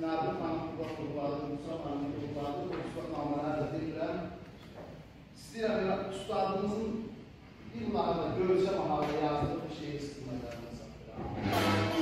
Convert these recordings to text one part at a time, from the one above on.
Nabi Mahmud Abdullah, Musa Mahmud Abdullah, Mustafa Amara dediler. Sizin üstadınızın yıllarda görse mahalle yazdığı şeyi sıkmalarına saklar.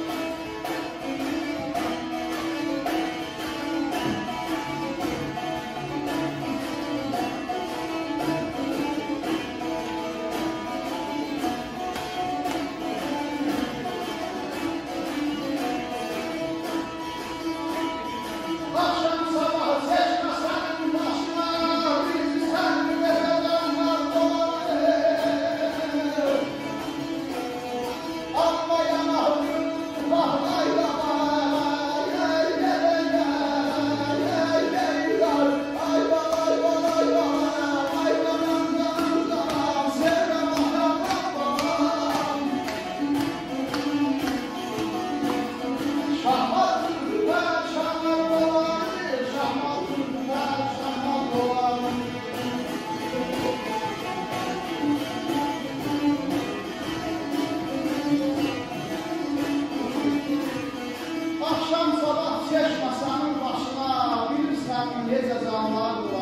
Mesa Salvador.